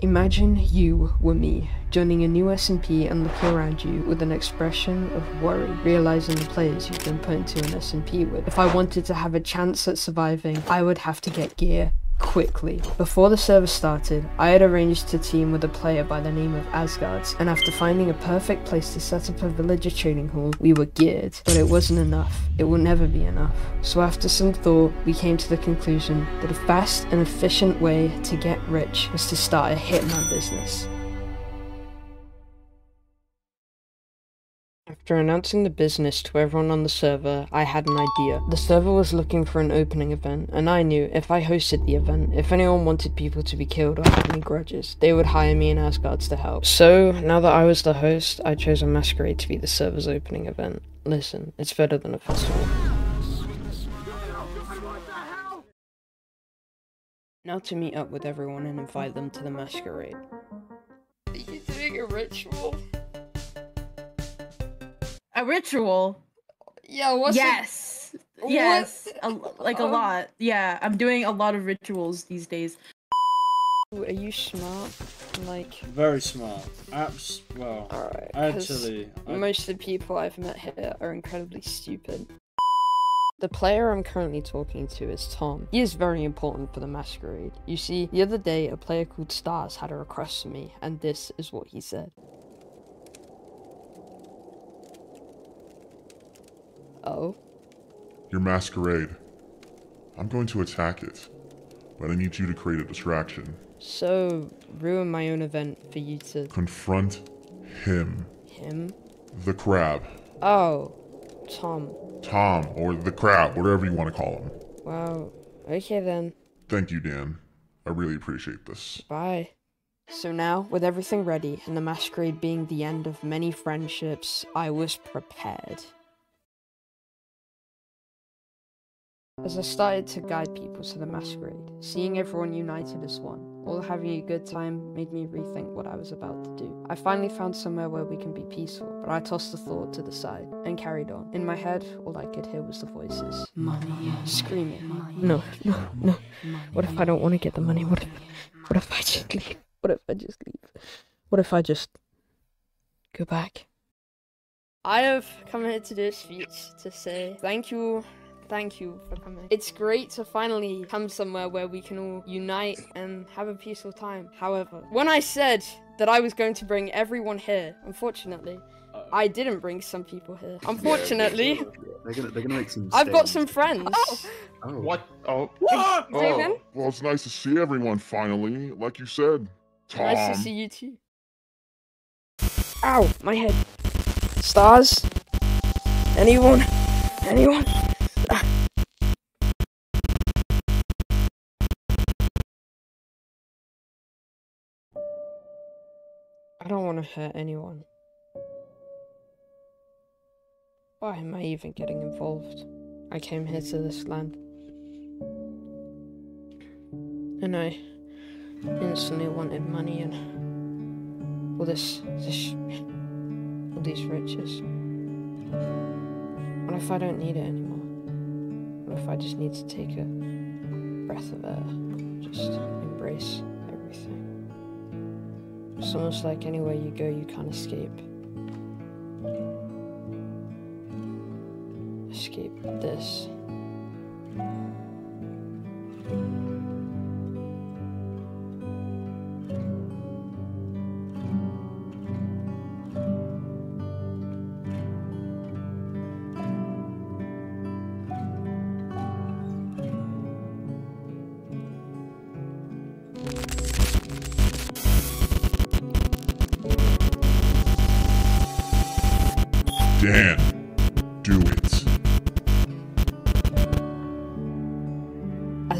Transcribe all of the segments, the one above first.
Imagine you were me, joining a new SMP and looking around you with an expression of worry, realizing the players you've been put into an SMP with. If I wanted to have a chance at surviving, I would have to get gear quickly. Before the server started, I had arranged to team with a player by the name of Asgards, and after finding a perfect place to set up a villager trading hall, we were geared. But it wasn't enough. It will never be enough. So after some thought, we came to the conclusion that a fast and efficient way to get rich was to start a hitman business. After announcing the business to everyone on the server, I had an idea. The server was looking for an opening event, and I knew if I hosted the event, if anyone wanted people to be killed or had any grudges, they would hire me and Asgards to help. So, now that I was the host, I chose a masquerade to be the server's opening event. Listen, it's better than a festival. Now to meet up with everyone and invite them to the masquerade. Are you doing a ritual? A ritual? Yeah, what's yes. What? Yes. A, like a Um, lot. Yeah, I'm doing a lot of rituals these days. Ooh, Are you smart? Like, Very smart. Apps. Well, alright. actually, I, most of the people I've met here are incredibly stupid. The player I'm currently talking to is Tom. He is very important for the masquerade. You see, the other day a player called Stars had a request for me, and this is what he said. Oh? Your masquerade. I'm going to attack it, but I need you to create a distraction. So, ruin my own event for you to... Confront him. him? The crab. Oh, Tom. Tom, or the crab, whatever you want to call him. Wow. Okay then. Thank you, Dan. I really appreciate this. Bye. So now, with everything ready, and the masquerade being the end of many friendships, I was prepared. As I started to guide people to the masquerade, seeing everyone united as one, all having a good time made me rethink what I was about to do. I finally found somewhere where we can be peaceful, but I tossed the thought to the side and carried on. In my head, all I could hear was the voices. Money. Screaming. Money. No, no, no. What if I don't want to get the money? What if, what if I just leave? What if I just leave? What if I just go back? I have come here to do a speech to say thank you, thank you for coming. It's great to finally come somewhere where we can all unite and have a peaceful time. However, when I said that I was going to bring everyone here, unfortunately, I didn't bring some people here. Unfortunately, They're gonna, they're gonna make some. I've got some friends. Oh. oh. What? Oh. What? David? Well, it's nice to see everyone finally. Like you said, Tom. Nice to see you too. Ow, my head. Stars? Anyone? Anyone? I don't want to hurt anyone. Why am I even getting involved? I came here to this land. And I instantly wanted money and all this, this, all these riches. What if I don't need it anymore? What if I just need to take a breath of air, just embrace everything? It's almost like anywhere you go, you can't escape. Escape this.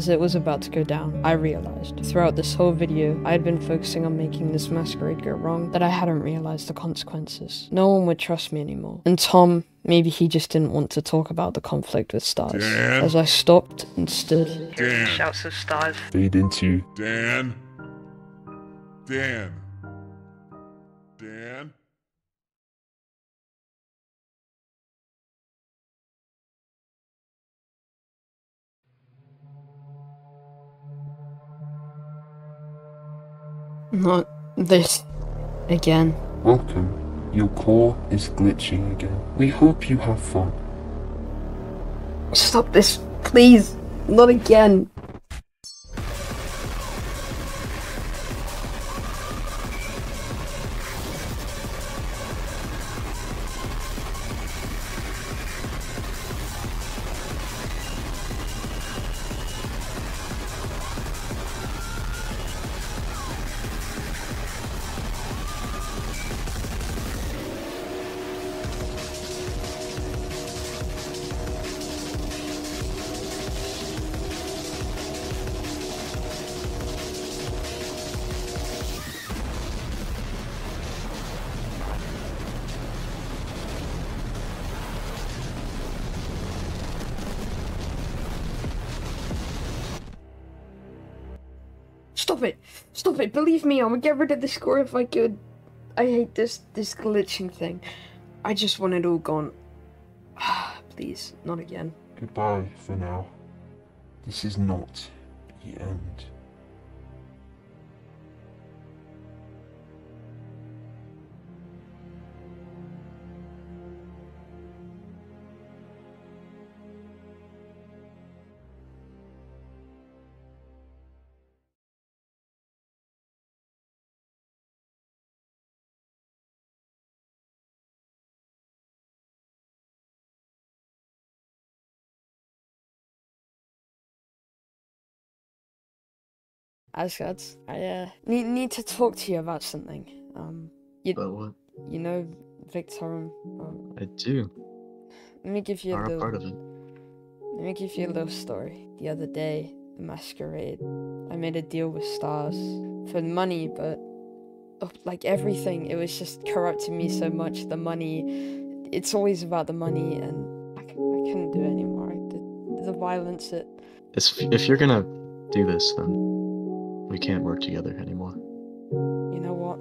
As it was about to go down, I realized throughout this whole video I had been focusing on making this masquerade go wrong that I hadn't realized the consequences. No one would trust me anymore. And Tom, maybe he just didn't want to talk about the conflict with Stars. Dan? As I stopped and stood, Dan. shouts of Stars Fade into. Dan. Dan. Not this again. Welcome. Your core is glitching again. We hope you have fun. Stop this, please. Not again. Stop it! Stop it! Believe me, I would get rid of the score if I could. I hate this this glitching thing. I just want it all gone. Please, not again. Goodbye for now. This is not the end. Asgards, I uh, need need to talk to you about something. Um, you But what? you know Victorum. Um, I do. let me give you a Are a little. part of it. Let me give you a little story. The other day, the masquerade, I made a deal with stars for the money, but oh, like everything, it was just corrupting me so much. The money, it's always about the money, and I, c- I couldn't do it anymore. The, the violence, it. It's, if you're gonna do this, then we can't work together anymore. You know what?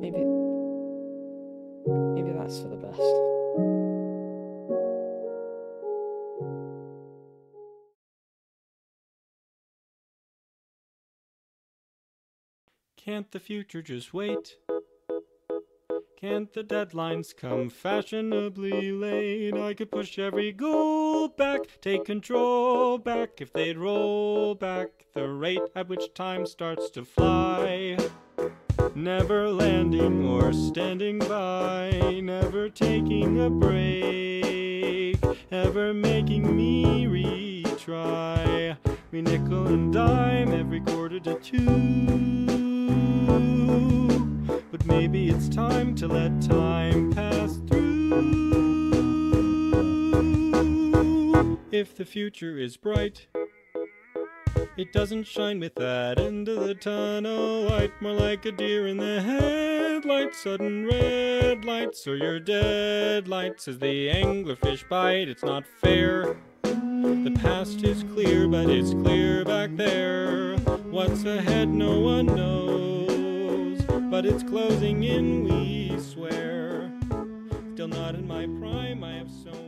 Maybe. Maybe that's for the best. Can't the future just wait? Can't the deadlines come fashionably late? I could push every goal back, take control back if they'd roll back the rate at which time starts to fly. Never landing or standing by, never taking a break, ever making me retry. We nickel and dime every quarter to two. But maybe it's time to let time pass through. If the future is bright, it doesn't shine with that end of the tunnel light, more like a deer in the headlights. Sudden red lights, or your dead lights as the anglerfish bite. It's not fair. The past is clear, but it's clear back there. What's ahead, no one knows. But it's closing in, we swear. Still not in my prime, I have so